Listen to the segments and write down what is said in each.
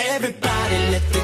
Everybody let the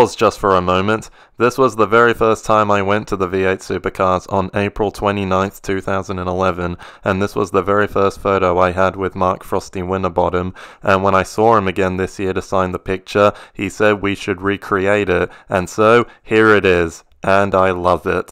pause just for a moment. This was the very first time I went to the V8 Supercars on April 29th, 2011, and this was the very first photo I had with Mark Frosty Winterbottom. And when I saw him again this year to sign the picture, he said we should recreate it, and so here it is, and I love it.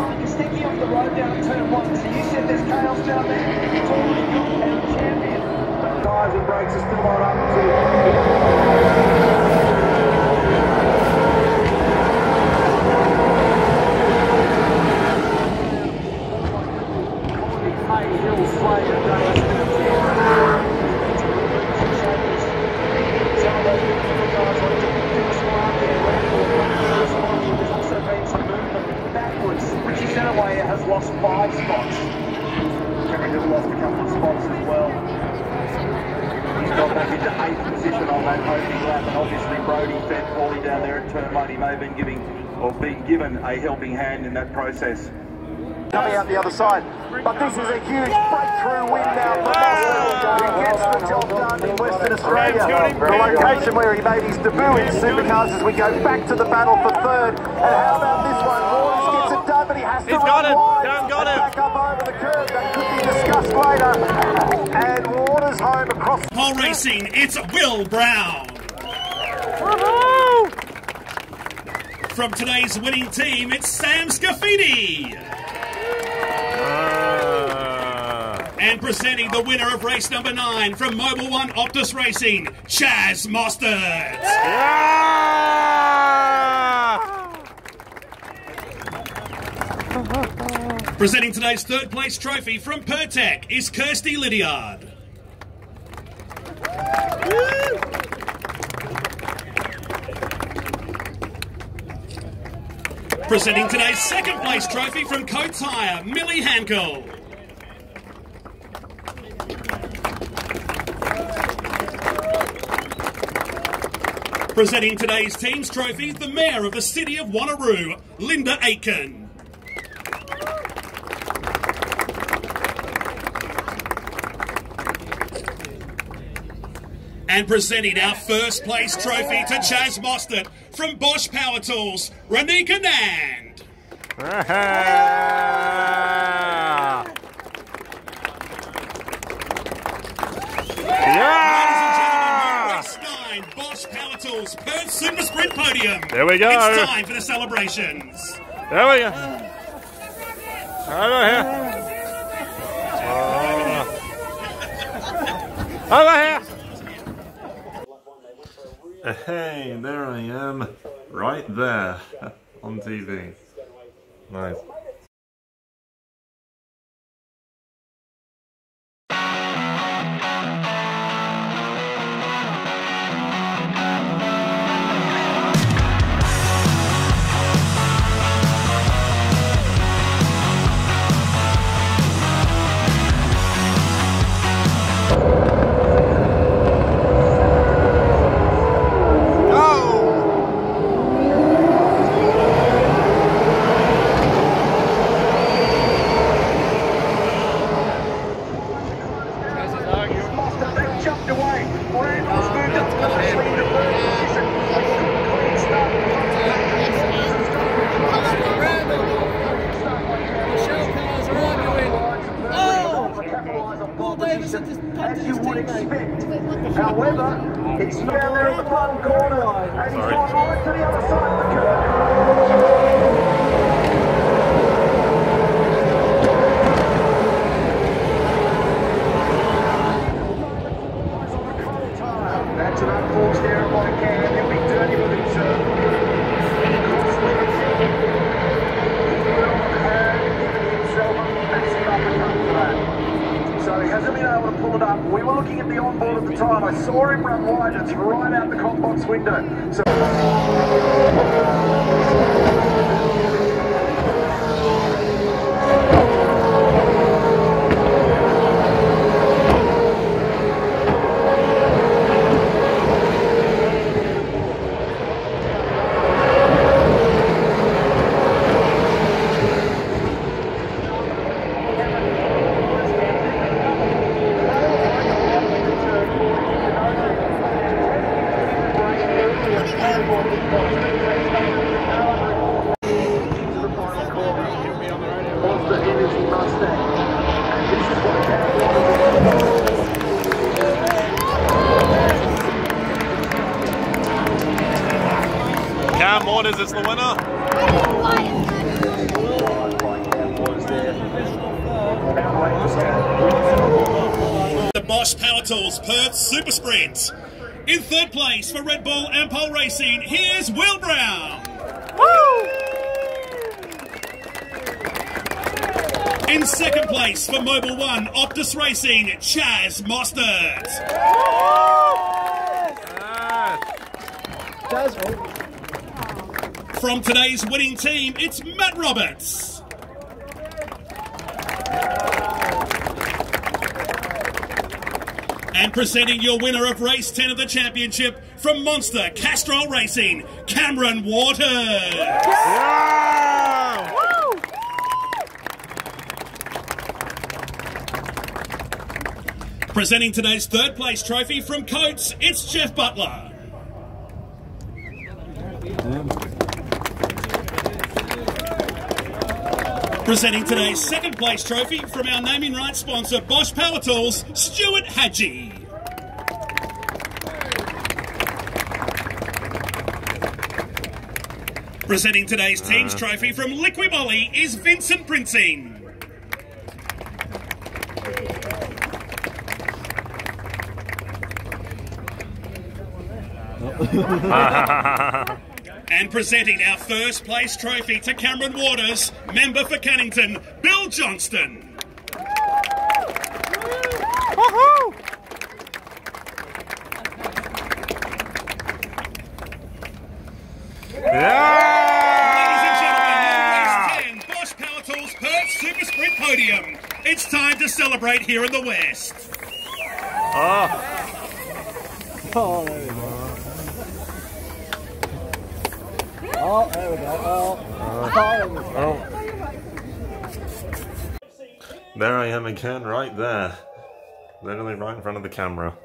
Front, you're sticky off the road down at turn one. So you said there's chaos down there. It's already good and champion. But tyres and brakes are still on up to lost five spots. Kevin has lost a couple of spots as well. He's got back into eighth position on that opening lap, and obviously Brody fed Paulie down there at turn one. He may have been giving or been given a helping hand in that process. Coming out the other side, but this is a huge breakthrough win now for Moss, who gets the job done in Western Australia. The location where he made his debut in Supercars as we go back to the battle for third. And how about this one? He's run got it. wide Down, got it. back up over the curve. That could be discussed later. And Waters home across Pole Racing, it's Will Brown. From today's winning team, it's Sam Scafidi. Ah. And presenting the winner of race number nine from Mobil One Optus Racing, Chaz Mostert. Presenting today's third place trophy from Pertec is Kirsty Lydiard. Presenting today's second place trophy from Coates Hire, Millie Hankel. Presenting today's team's trophy, the Mayor of the City of Wanneroo, Linda Aitken. And presenting our first place trophy to Chaz Mostert from Bosch Power Tools, Ranika Nand. Ladies and gentlemen, race nine, Bosch Power Tools, Perth Super Sprint Podium. There we go. It's time for the celebrations. There we go. Over here. Oh. Over here. Hey, there I am, right there on TV. Nice. Paul Davis had just As punted you his would teammate. expect. However, it's down there in the bottom corner, and he's gone right to the other side of the curve. That's an unforced error by Cam. He'll be dirty with his uh, cross himself a massive uppercut for that. So he hasn't been able to pull it up. We were looking at the onboard at the time. I saw him run wide. It's right out the comp box window. So Monster Energy Mustang. And this is what Cam Cam Waters is the winner. by Cam Waters there. Outrageous. The Bosch Power Tools Perth Super Sprint. In third place for Red Bull Ampol Racing, here's Will Brown. In second place for Mobil One Optus Racing, Chaz Mostert. Oh. From today's winning team, it's Matt Roberts. And presenting your winner of race 10 of the championship from Monster Castrol Racing, Cameron Waters. Presenting today's third place trophy from Coates, it's Jeff Butler. Presenting today's second place trophy from our naming rights sponsor Bosch Power Tools, Stuart Hadji. Presenting today's team's uh. trophy from Liqui Liquimolly is Vincent Printing. And presenting our first place trophy to Cameron Waters, member for Cannington, Bill Johnston. Ladies and gentlemen, race 10, Bosch Power Tools Perth Super Sprint Podium. It's time to celebrate here in the West. Oh, oh. There I am again, right there. Literally right in front of the camera.